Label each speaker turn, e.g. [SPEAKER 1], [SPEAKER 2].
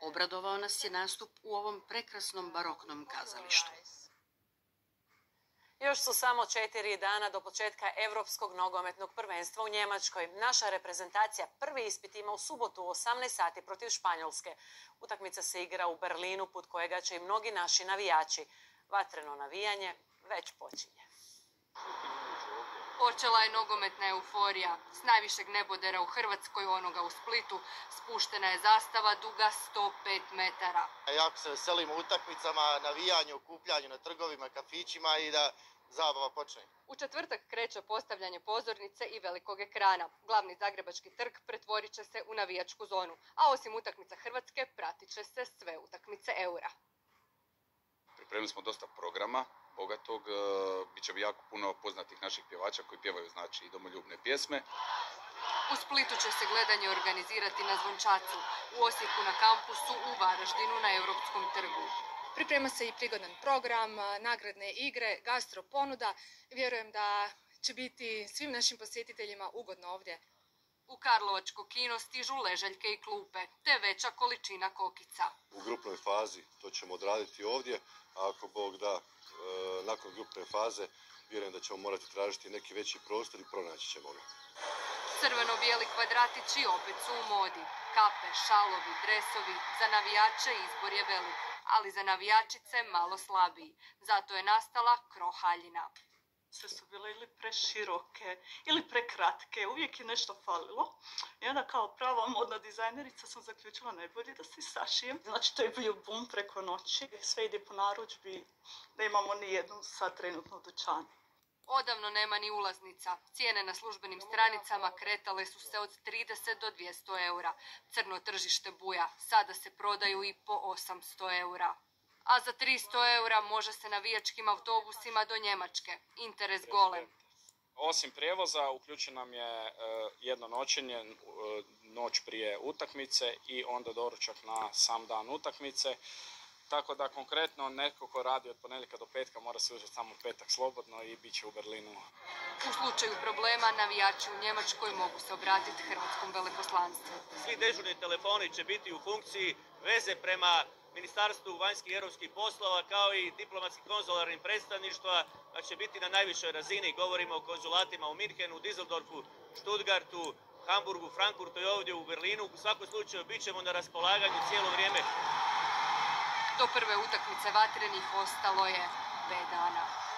[SPEAKER 1] Obradovao nas je nastup u ovom prekrasnom baroknom kazalištu.
[SPEAKER 2] Još su samo četiri dana do početka Europskog nogometnog prvenstva u Njemačkoj. Naša reprezentacija prvi ispit ima u subotu u 18 sati protiv Španjolske. Utakmica se igra u Berlinu, put kojega će i mnogi naši navijači. Vatreno navijanje već počinje.
[SPEAKER 3] Počela je nogometna euforija. S najvišeg nebodera u Hrvatskoj, onoga u Splitu, spuštena je zastava duga 105 metara.
[SPEAKER 4] Jako se veselimo utakmicama, navijanju, okupljanju na trgovima, kafićima i da zabava počne.
[SPEAKER 3] U četvrtak kreće postavljanje pozornice i velikog ekrana. Glavni zagrebački trg pretvorit će se u navijačku zonu, a osim utakmica Hrvatske pratit će se sve utakmice eura.
[SPEAKER 5] Pripremili smo dosta programa, bogatog, e, bit će jako puno poznatih naših pjevača koji pjevaju znači i domoljubne pjesme.
[SPEAKER 3] U Splitu će se gledanje organizirati na Zvončacu, u Osijeku na kampusu, u Varaždinu na Europskom trgu.
[SPEAKER 6] Priprema se i prigodan program, nagradne igre, gastro ponuda. Vjerujem da će biti svim našim posjetiteljima ugodno ovdje.
[SPEAKER 3] U Karlovačko kino stižu ležaljke i klupe, te veća količina kokica.
[SPEAKER 7] U grupnoj fazi to ćemo odraditi ovdje, a ako Bog da, e, nakon grupne faze, vjerujem da ćemo morati tražiti neki veći prostor i pronaći ćemo ga.
[SPEAKER 3] Crveno-bijeli kvadratići opet su u modi. Kape, šalovi, dresovi, za navijače izbor je velik, ali za navijačice malo slabiji. Zato je nastala krohaljina.
[SPEAKER 8] Sve su ili preširoke ili prekratke, uvijek je nešto falilo. I onda kao prava modna dizajnerica sam zaključila najbolje da se sašijem. Znači to je bio bum preko noći. Sve ide po narudžbi, da imamo ni jednu sad trenutno u dućanu.
[SPEAKER 3] Odavno nema ni ulaznica. Cijene na službenim stranicama kretale su se od 30 do 200 eura. Crno tržište buja. Sada se prodaju i po 800 eura. A za 300 eura može se navijačkim autobusima do Njemačke. Interes golem.
[SPEAKER 9] Osim prijevoza uključen nam je e, jedno noćenje, e, noć prije utakmice i onda doručak na sam dan utakmice. Tako da konkretno netko ko radi od ponedjeljka do petka mora se uzeti samo petak slobodno i bit će u Berlinu.
[SPEAKER 3] U slučaju problema navijači u Njemačkoj mogu se obratiti Hrvatskom veleposlanstvu.
[SPEAKER 10] Svi dežurni telefoni će biti u funkciji veze prema Ministarstvu vanjskih i europskih poslova kao i diplomatskih konzularnim predstavništva da će biti na najvišoj razini. Govorimo o konzulatima u Minhenu, Düsseldorfu, Stuttgartu, Hamburgu, Frankfurtu i ovdje u Berlinu. U svakom slučaju bit ćemo na raspolaganju cijelo vrijeme
[SPEAKER 3] do prve utakmice vatrenih ostalo je 5 dana.